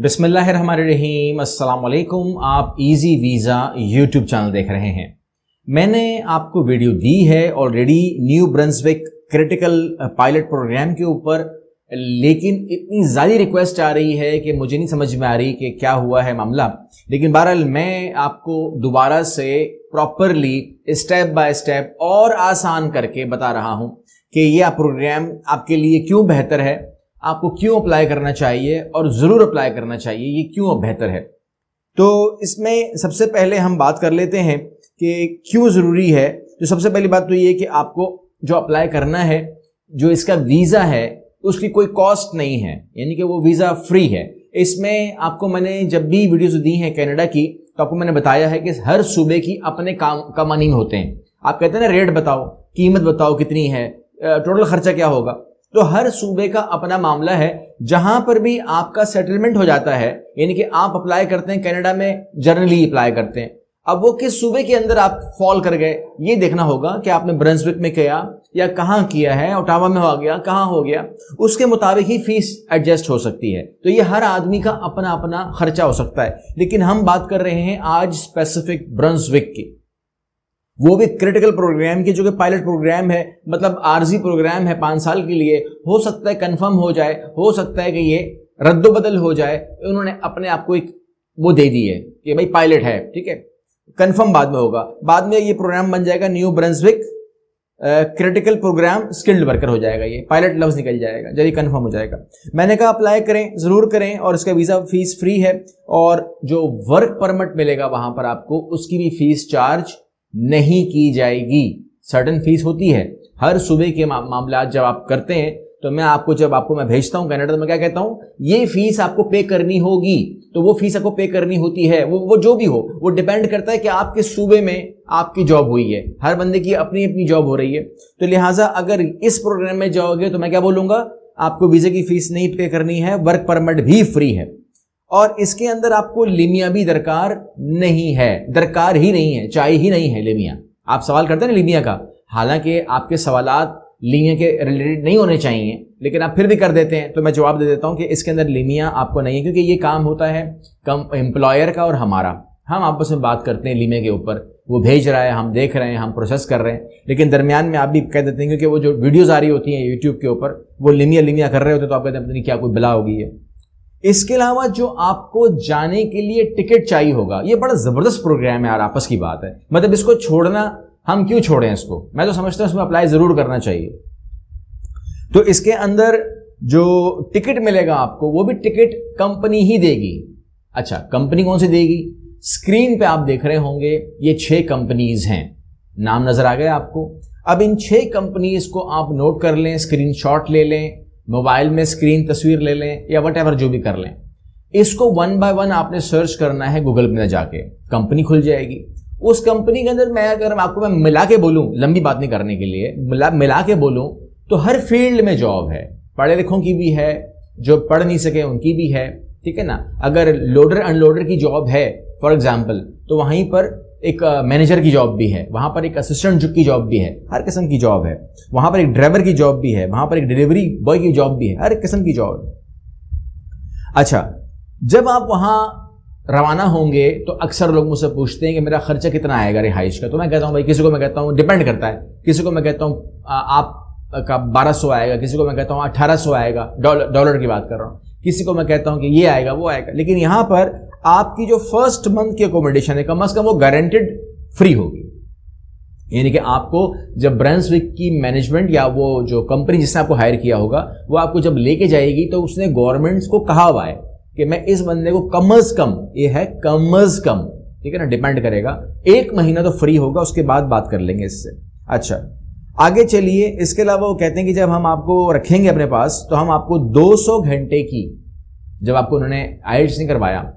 अस्सलाम वालेकुम आप इजी वीज़ा यूट्यूब चैनल देख रहे हैं। मैंने आपको वीडियो दी है already New Brunswick critical pilot program के ऊपर, लेकिन इतनी ज़्यादा रिक्वेस्ट आ रही है कि मुझे नहीं समझ में आ रही कि क्या हुआ है मामला। लेकिन बहरहाल, मैं आपको दोबारा से प्रॉपरली स्टेप बाय स्टेप और आसान करके बता रहा हूँ कि यह प्रोग्राम आपके लिए क्यों बेहतर है। आपको क्यों अप्लाई करना चाहिए और ज़रूर अप्लाई करना चाहिए? ये क्यों अब बेहतर है? तो इसमें सबसे पहले हम बात कर लेते हैं कि क्यों ज़रूरी है। तो सबसे पहली बात तो ये कि आपको जो अप्लाई करना है, जो इसका वीज़ा है, उसकी कोई कॉस्ट नहीं है। यानी कि वो वीज़ा फ्री है। इसमें आपको मैंने जब भी वीडियोस दी हैं कनाडा की तो आपको मैंने बताया है कि हर सूबे की अपने काम कवानीन होते हैं। आप कहते हैं ना रेट बताओ, कीमत बताओ कितनी है टोटल खर्चा क्या होगा? तो हर सूबे का अपना मामला है, जहाँ पर भी आपका सेटलमेंट हो जाता है, यानी कि आप अप्लाई करते हैं, कनाडा में जर्नली अप्लाई करते हैं। अब वो किस सूबे के अंदर आप फॉल कर गए, ये देखना होगा कि आपने ब्रंसविक में किया, या कहाँ किया है ओटावा में हो गया, कहाँ हो गया, उसके मुताबिक ही फ़ीस एडजस्ट हो सकती है। तो ये हर आदमी का अपना अपना खर्चा हो सकता है। लेकिन हम बात कर रहे हैं आज स्पेसिफिक ब्रंसविक की। वो भी क्रिटिकल प्रोग्राम की, जो कि पायलट प्रोग्राम है मतलब आरजी प्रोग्राम है पाँच साल के लिए, हो सकता है कंफर्म हो जाए, हो सकता है कि ये रद्दोबदल हो जाए, उन्होंने अपने आप को एक वो दे दी है कि भाई पायलट है, ठीक है? कंफर्म बाद में होगा। बाद में ये प्रोग्राम बन जाएगा New Brunswick critical program skilled worker हो जाएगा ये। पायलट लफ्ज निकल जाएगा, जल्दी कंफर्म हो जाएगा। मैंने कहा अप्लाई करें, ज़रूर करें, और इसका वीज़ा फ़ीस फ्री है, और जो वर्क परमिट मिलेगा वहाँ पर आपको, उसकी भी फ़ीस चार्ज नहीं की जाएगी। सर्टन फ़ीस होती है। हर सूबे के मामला जब आप करते हैं तो मैं आपको जब आपको मैं भेजता हूँ कनाडा तो मैं क्या कहता हूँ? ये फ़ीस आपको पे करनी होगी। तो वो फ़ीस आपको पे करनी होती है। वो वो जो भी हो, वो डिपेंड करता है कि आपके सूबे में आपकी जॉब हुई है। हर बंदे की अपनी अपनी जॉब हो रही है। तो लिहाजा अगर इस प्रोग्राम में जाओगे तो मैं क्या बोलूँगा? आपको वीजे की फ़ीस नहीं पे करनी है। वर्क परमिट भी फ्री है। और इसके अंदर आपको लिमिया भी दरकार नहीं है, दरकार ही नहीं है चाहिए ही नहीं है लिमिया। आप सवाल करते हैं ना लिमिया का, हालाँकि आपके सवाल लिमिया के रिलेटेड नहीं होने चाहिए, लेकिन आप फिर भी कर देते हैं तो मैं जवाब दे देता हूँ कि इसके अंदर लिमिया आपको नहीं है, क्योंकि ये काम होता है कम एम्प्लॉयर का और हमारा। हम आपस में बात करते हैं लीमे के ऊपर, वो भेज रहा है, हम देख रहे हैं, हम प्रोसेस कर रहे हैं, लेकिन दरमियान में आप भी कह देते हैं, क्योंकि वो जो वीडियोज़ आ रही होती हैं यूट्यूब के ऊपर, वो लिमिया लिमिया कर रहे होते तो आप कहते हैं क्या कोई बला होगी है इसके अलावा जो आपको जाने के लिए टिकट चाहिए होगा, ये बड़ा ज़बरदस्त प्रोग्राम है यार, आपस की बात है। मतलब इसको छोड़ना, हम क्यों छोड़ें इसको? मैं तो समझता हूँ इसमें अप्लाई ज़रूर करना चाहिए। तो इसके अंदर जो टिकट मिलेगा आपको, वो भी टिकट कंपनी ही देगी। अच्छा कंपनी कौन सी देगी? स्क्रीन पे आप देख रहे होंगे, ये छह कंपनीज़ हैं। नाम नज़र आ गया आपको। अब इन छह कंपनीज़ को आप नोट कर लें स्क्रीनशॉट ले लें मोबाइल में स्क्रीन, तस्वीर ले लें या वट जो भी कर लें। इसको वन बाय वन आपने सर्च करना है गूगल में जाके। कंपनी खुल जाएगी। उस कंपनी के अंदर मैं अगर आपको मैं मिला के बोलूँ, लंबी बात नहीं करने के लिए, मिला मिला के बोलूँ तो हर फ़ील्ड में जॉब है। पढ़े लिखों की भी है, जो पढ़ नहीं सके उनकी भी है, ठीक है ना? अगर लोडर अनलोडर की जॉब है फॉर एग्ज़ाम्पल तो वहीं पर एक मैनेजर की जॉब भी है, वहाँ पर एक असिस्टेंट की जॉब भी है, हर किस्म की जॉब है, वहाँ पर एक ड्राइवर की जॉब भी है, वहाँ पर एक डिलीवरी बॉय की जॉब भी है, हर किस्म की जॉब अच्छा जब आप वहाँ रवाना होंगे तो अक्सर लोग मुझसे पूछते हैं कि मेरा खर्चा कितना आएगा रिहाइश का तो मैं कहता हूँ, भाई, किसी को मैं कहता हूँ डिपेंड करता है, किसी को मैं कहता हूँ आप का बारह सौ आएगा, किसी को मैं कहता हूँ अठारह सौ आएगा डॉलर डॉलर की बात कर रहा हूँ, किसी को मैं कहता हूँ कि ये आएगा, वो आएगा, लेकिन यहाँ पर आपकी जो फ़र्स्ट मंथ की अकोमोडेशन है, कम अज कम वो गारंटेड फ्री होगी। यानी कि आपको जब ब्रांसविक की मैनेजमेंट या वो जो कंपनी जिसने आपको हायर किया होगा, वो आपको जब लेके जाएगी तो उसने गवर्नमेंट को कहा हुआ है कि मैं इस बंदे को कम अज कम, ये है कम अज कम, ठीक है ना डिपेंड करेगा। एक महीना तो फ्री होगा, उसके बाद बात कर लेंगे इससे। अच्छा आगे चलिए। इसके अलावा वो कहते हैं कि जब हम आपको रखेंगे अपने पास तो हम आपको 200 घंटे की, जब आपको उन्होंने आइल्स नहीं करवाया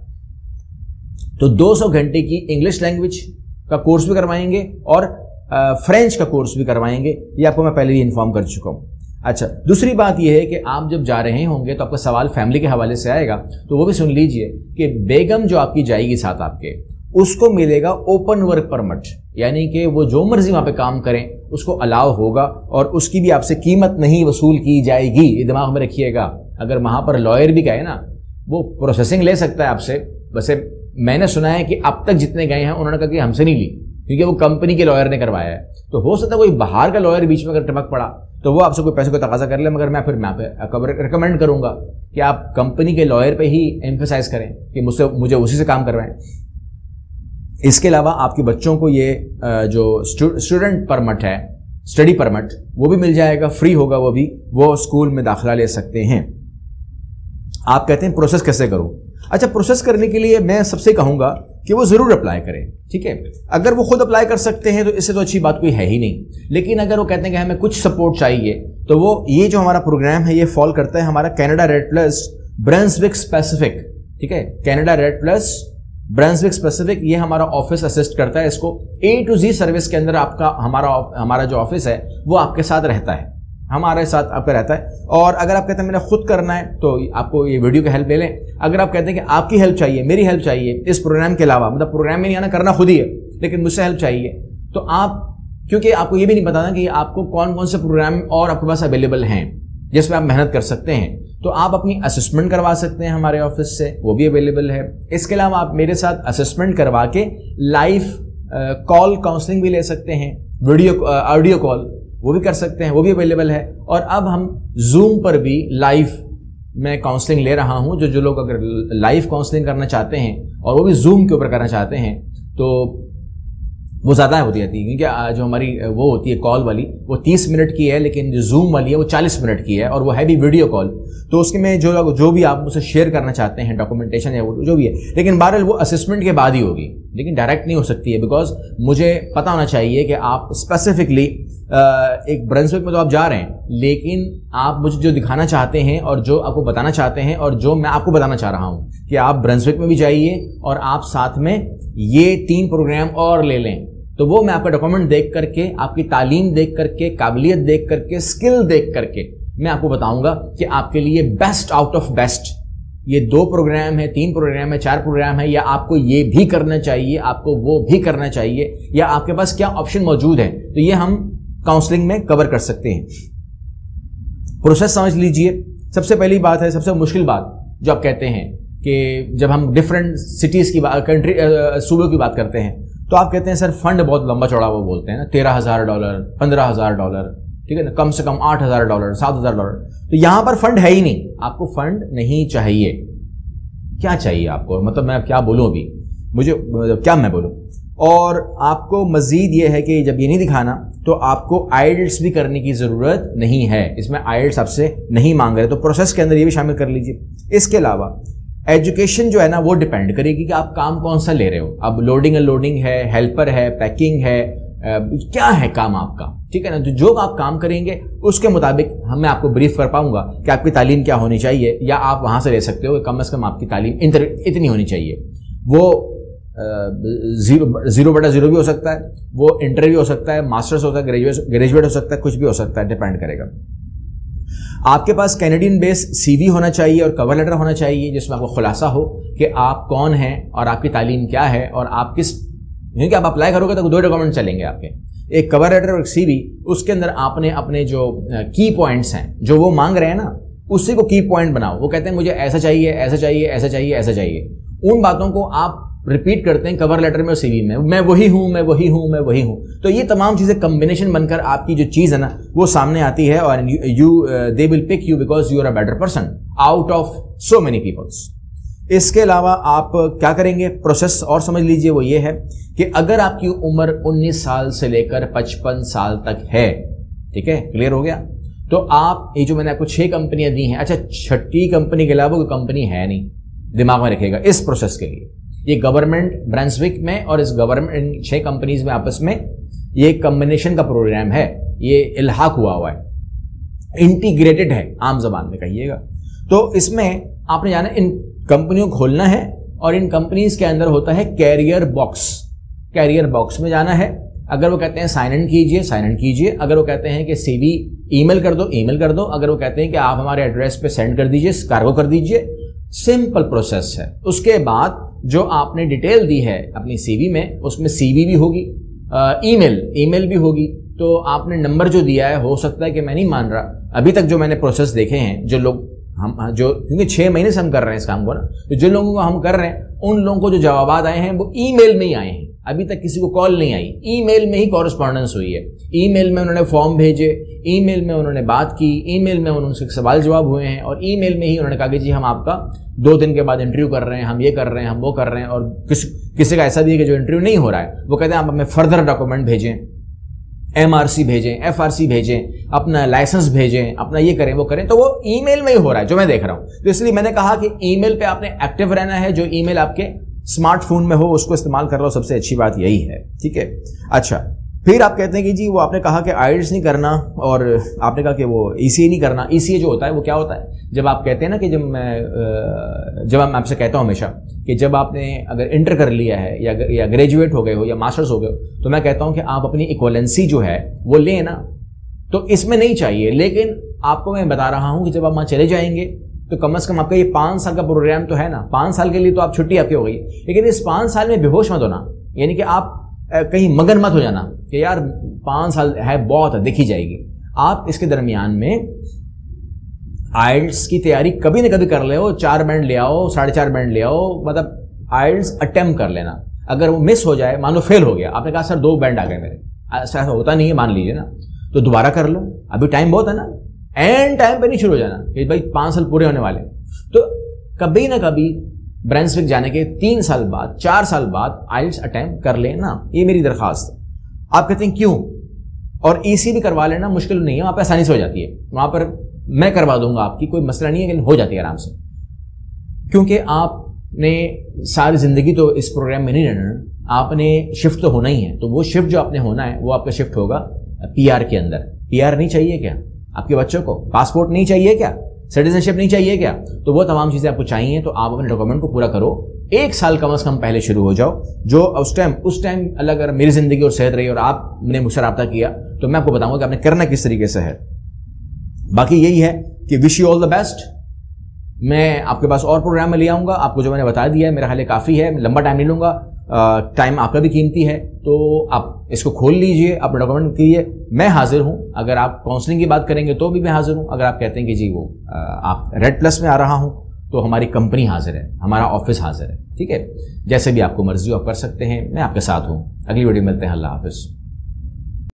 तो 200 घंटे की इंग्लिश लैंग्वेज का कोर्स भी करवाएँगे और फ्रेंच का कोर्स भी करवाएँगे। ये आपको मैं पहले ही इन्फॉर्म कर चुका हूँ। अच्छा दूसरी बात यह है कि आप जब जा रहे होंगे तो आपका सवाल फैमिली के हवाले से आएगा तो वो भी सुन लीजिए कि बेगम जो आपकी जाएगी साथ आपके, उसको मिलेगा ओपन वर्क परमिट यानी कि वो जो मर्ज़ी वहाँ पे काम करें, उसको अलाव होगा और उसकी भी आपसे कीमत नहीं वसूल की जाएगी। ये दिमाग में रखिएगा। अगर वहाँ पर लॉयर भी गए ना, वो प्रोसेसिंग ले सकता है आपसे। वैसे मैंने सुना है कि अब तक जितने गए हैं, उन्होंने कहा कि हमसे नहीं ली, क्योंकि वो कंपनी के लॉयर ने करवाया है। तो हो सकता है कोई बाहर का लॉयर बीच में अगर टपक पड़ा तो वो आपसे कोई पैसे को तकाजा कर ले, मगर मैं फिर, मैं रिकमेंड करूँगा कि आप कंपनी के लॉयर पे ही एम्फोसाइज करें कि मुझसे, मुझे उसी से काम करवाएँ। इसके अलावा आपके बच्चों को ये जो स्टूडेंट परमिट है स्टडी परमिट वो भी मिल जाएगा फ्री होगा वो भी, वो स्कूल में दाखिला ले सकते हैं। आप कहते हैं प्रोसेस कैसे करूँ? अच्छा प्रोसेस करने के लिए मैं सबसे कहूँगा कि वो ज़रूर अप्लाई करें, ठीक है? अगर वो खुद अप्लाई कर सकते हैं तो इससे तो अच्छी बात कोई है ही नहीं। लेकिन अगर वो कहते हैं कि हमें कुछ सपोर्ट चाहिए तो वो, ये जो हमारा प्रोग्राम है, ये फॉल करता है हमारा Canada red plus Brunswick specific ठीक है? Canada red plus Brunswick specific ये हमारा ऑफ़िस असिस्ट करता है। इसको ए टू जी सर्विस के अंदर आपका, हमारा हमारा जो ऑफ़िस है, वो आपके साथ रहता है। हमारे साथ, आपका रहता है। और अगर आप कहते हैं, मैंने खुद करना है तो आपको ये वीडियो की हेल्प ले लें। अगर आप कहते हैं कि आपकी हेल्प चाहिए, मेरी हेल्प चाहिए, इस प्रोग्राम के अलावा मतलब प्रोग्राम में नहीं आना, करना खुद ही है, लेकिन मुझसे हेल्प चाहिए तो आप, क्योंकि आपको ये भी नहीं बताना कि आपको कौन कौन से प्रोग्राम और आपके पास अवेलेबल हैं जिसमें आप मेहनत कर सकते हैं तो आप अपनी असेसमेंट करवा सकते हैं हमारे ऑफ़िस से, वो भी अवेलेबल है। इसके अलावा आप मेरे साथ असेसमेंट करवा के लाइव कॉल काउंसलिंग भी ले सकते हैं वीडियो ऑडियो कॉल वो भी कर सकते हैं, वो भी अवेलेबल है। और अब हम जूम पर भी लाइव मैं काउंसलिंग ले रहा हूँ, जो जो लोग अगर लाइव काउंसलिंग करना चाहते हैं और वो भी जूम के ऊपर करना चाहते हैं तो वो ज़्यादा होती जाती है, क्योंकि जो हमारी वो होती है कॉल वाली, वो 30 मिनट की है, लेकिन जो जूम वाली है, वो 40 मिनट की है, और वो है भी वीडियो कॉल तो उसके में जो जो भी आप मुझसे शेयर करना चाहते हैं डॉक्यूमेंटेशन या वो, जो भी है, लेकिन बहरहाल वो असेसमेंट के बाद ही होगी, लेकिन डायरेक्ट नहीं हो सकती है बिकॉज़ मुझे पता होना चाहिए कि आप स्पेसिफिकली एक ब्रंसविक में तो आप जा रहे हैं, लेकिन आप मुझे जो दिखाना चाहते हैं, और जो आपको बताना चाहते हैं, और जो मैं आपको बताना चाह रहा हूँ, कि आप ब्रंसविक में भी जाइए, और आप साथ में ये तीन प्रोग्राम और ले लें। तो वो मैं आपका डॉक्यूमेंट देख करके, आपकी तालीम देख करके, काबिलियत देख करके स्किल देख करके मैं आपको बताऊँगा कि आपके लिए बेस्ट आउट ऑफ़ बेस्ट ये दो प्रोग्राम है, तीन प्रोग्राम है, चार प्रोग्राम है, या आपको ये भी करना चाहिए, आपको वो भी करना चाहिए, या आपके पास क्या ऑप्शन मौजूद है तो ये हम काउंसलिंग में कवर कर सकते हैं। प्रोसेस समझ लीजिए। सबसे पहली बात है, सबसे मुश्किल बात जो आप कहते हैं कि जब हम डिफरेंट सिटीज़ की बात कंट्री सूबों की बात करते हैं तो आप कहते हैं, सर, फंड बहुत लंबा चौड़ा वो बोलते हैं ना, तेरह हज़ार डॉलर, पंद्रह हज़ार डॉलर, ठीक है ना, कम से कम आठ हज़ार डॉलर, सात हज़ार डॉलर। तो यहाँ पर फंड है ही नहीं। आपको फंड नहीं चाहिए। क्या चाहिए आपको? मतलब मैं क्या बोलूँ अभी? मुझे क्या मैं बोलूँ? और आपको मजीद ये है कि जब ये नहीं दिखाना तो आपको आइल्स भी करने की ज़रूरत नहीं है। इसमें आइल्स आपसे नहीं मांग रहे तो प्रोसेस के अंदर ये भी शामिल कर लीजिए। इसके अलावा एजुकेशन जो है ना, वो डिपेंड करेगी कि आप काम कौन सा ले रहे हो। अब लोडिंग अनलोडिंग है हेल्पर है पैकिंग है क्या है काम आपका? ठीक है ना? तो जो आप काम करेंगे, उसके मुताबिक हम, मैं आपको ब्रीफ कर पाऊँगा कि आपकी तालीम क्या होनी चाहिए, या आप वहाँ से ले सकते हो कम अज़ कम आपकी तालीम इतनी होनी चाहिए। वो ज़ीरो ज़ीरो बटा ज़ीरो भी हो सकता है, वो इंटर भी हो सकता है मास्टर्स हो सकता है ग्रेजुएट ग्रेजुएट हो सकता है, कुछ भी हो सकता है डिपेंड करेगा। आपके पास कैनेडियन बेस सीवी होना चाहिए और कवर लेटर होना चाहिए, जिसमें आपको खुलासा हो कि आप कौन हैं और आपकी तालीम क्या है और आप किस क्योंकि आप अप्लाई करोगे तो दो डॉक्यूमेंट चलेंगे आपके। एक कवर लेटर और एक सीवी उसके अंदर आपने अपने जो की पॉइंट्स हैं, जो वो मांग रहे हैं ना, उसी को की पॉइंट बनाओ। वो कहते हैं मुझे ऐसा चाहिए ऐसा चाहिए ऐसा चाहिए ऐसा चाहिए। उन बातों को आप रिपीट करते हैं कवर लेटर में और सीवी में। मैं वही हूँ, मैं वही हूँ, मैं वही हूँ। तो ये तमाम चीज़ें कम्बिनेशन बनकर आपकी जो चीज़ है ना, वो सामने आती है और you they will pick you because you are a better person out of so many peoples इसके अलावा आप क्या करेंगे? प्रोसेस और समझ लीजिए, वो ये है कि अगर आपकी उम्र 19 साल से लेकर 55 साल तक है, ठीक है? क्लियर हो गया? तो आप, ये जो मैंने आपको छह कंपनियाँ दी हैं अच्छा छठी कंपनी के अलावा कोई कंपनी है नहीं, दिमाग में रखेगा इस प्रोसेस के लिए। ये गवर्नमेंट ब्रांसविक में और इस गवर्नमेंट छह कंपनीज़ में आपस में ये कम्बिनेशन का प्रोग्राम है। ये इलाहाक हुआ हुआ है। इंटीग्रेटेड है, आम जबान में कहिएगा। तो इसमें आपने जाना, इन कंपनियों को खोलना है और इन कंपनीज़ के अंदर होता है कैरियर बॉक्स कैरियर बॉक्स में जाना है। अगर वो कहते हैं साइन इन कीजिए साइन इन कीजिए। अगर वो कहते हैं कि सीवी ईमेल कर दो ईमेल कर दो। अगर वो कहते हैं कि आप हमारे एड्रेस पे सेंड कर दीजिए कार्गो कर दीजिए। सिंपल प्रोसेस है। उसके बाद जो आपने डिटेल दी है अपनी सीवी में, उसमें सीवी भी होगी ईमेल ईमेल भी होगी। तो आपने नंबर जो दिया है, हो सकता है कि मैं नहीं मान रहा। अभी तक जो मैंने प्रोसेस देखे हैं, जो लोग हम जो, क्योंकि छः महीने से हम कर रहे हैं इस काम को ना तो जिन लोगों को हम कर रहे हैं, उन लोगों को जो जवाब आए हैं, वो ईमेल में ही आए हैं। अभी तक किसी को कॉल नहीं आई। ईमेल में ही कॉरेस्पॉन्डेंस हुई है। ईमेल में उन्होंने फॉर्म भेजे, ईमेल में उन्होंने बात की, ईमेल में उनसे सवाल जवाब हुए हैं और ईमेल में ही उन्होंने कहा कि जी हम आपका दो दिन के बाद इंटरव्यू कर रहे हैं, हम ये कर रहे हैं, हम वो कर रहे हैं और किस किसी का ऐसा भी है कि जो इंटरव्यू नहीं हो रहा है, वो कहते हैं आप हमें फर्दर डॉक्यूमेंट भेजें एमआरसी भेजें एफआरसी भेजें, अपना लाइसेंस भेजें, अपना ये करें, वो करें तो वो ईमेल में ही हो रहा है, जो मैं देख रहा हूँ। तो इसलिए मैंने कहा कि ईमेल पे आपने एक्टिव रहना है, जो ईमेल आपके स्मार्टफ़ोन में हो, उसको इस्तेमाल कर लो सबसे अच्छी बात यही है, ठीक है? अच्छा फिर आप कहते हैं कि जी, वो आपने कहा कि आइल्स नहीं करना, और आपने कहा कि वो ई e नहीं करना। ई e जो होता है, वो क्या होता है? जब आप कहते हैं ना कि जब मैं जब मैं आपसे कहता हूँ हमेशा कि जब आपने अगर इंटर कर लिया है, या या ग्रेजुएट हो गए हो, या मास्टर्स हो गए हो तो मैं कहता हूँ कि आप अपनी इक्वलेंसी जो है, वो लें ना। तो इसमें नहीं चाहिए, लेकिन आपको मैं बता रहा हूँ कि जब आप वहाँ चले जाएँगे तो कम अज कम आपका ये पाँच साल का प्रोग्राम तो है ना। पाँच साल के लिए तो आप छुट्टी आपकी हो गई। लेकिन इस पाँच साल में बेहोश मत होना। यानी कि आप कहीं मगन मत हो जाना कि यार पाँच साल है, बहुत है, देखी जाएगी। आप इसके दरमियान में आइल्स की तैयारी कभी ना कभी कर ले चार बैंड ले आओ, साढ़े चार बैंड ले आओ मतलब आइल्स अटेम्प्ट कर लेना। अगर वो मिस हो जाए, मान लो फेल हो गया, आपने कहा, सर, दो बैंड आ गए मेरे। ऐसा होता नहीं है, मान लीजिए ना। तो दोबारा कर लो। अभी टाइम बहुत है ना। एंड टाइम पे नहीं शुरू हो जाना, कि भाई पाँच साल पूरे होने वाले। तो कभी ना कभी ब्रेंसविक जाने के तीन साल बाद, चार साल बाद आइल्स अटेम्प्ट कर लेना, ये मेरी दरखास्त। आप कहते हैं, क्यों? और ईसी भी करवा लेना मुश्किल नहीं है, वहाँ पर आसानी से हो जाती है। वहाँ पर मैं करवा दूँगा आपकी, कोई मसला नहीं है, लेकिन हो जाती है आराम से। क्योंकि आपने सारी ज़िंदगी तो इस प्रोग्राम में नहीं रहना, आपने शिफ्ट तो होना ही है। तो वो शिफ्ट जो आपने होना है, वो आपका शिफ्ट होगा पीआर के अंदर। पीआर नहीं चाहिए क्या? आपके बच्चों को पासपोर्ट नहीं चाहिए क्या? सिटीजनशिप नहीं चाहिए क्या? तो वो तमाम चीज़ें आपको चाहिए तो आप अपने डॉक्यूमेंट को पूरा करो। एक साल कम अज़ कम पहले शुरू हो जाओ, जो उस टाइम उस टाइम अलग अगर मेरी ज़िंदगी और सेहत रही और आपने मुझसे रब्ता किया तो मैं आपको बताऊँगा कि आपने करना किस तरीके से है। बाकी यही है कि wish you all the best मैं आपके पास और प्रोग्राम में ले आऊँगा, आपको जो मैंने बता दिया है, मेरा हाल काफ़ी है लंबा टाइम नहीं लूँगा। टाइम आपका भी कीमती है तो आप इसको खोल लीजिए आप डॉक्यूमेंट कीजिए। मैं हाजिर हूँ। अगर आप काउंसलिंग की बात करेंगे तो भी मैं हाजिर हूँ। अगर आप कहते हैं कि जी वो आप रेड प्लस में आ रहा हूँ तो हमारी कंपनी हाजिर है, हमारा ऑफ़िस हाजिर है, ठीक है? जैसे भी आपको मर्ज़ी आप कर सकते हैं, मैं आपके साथ हूँ। अगली वीडियो मिलते हैं। अल्लाह हाफिज़।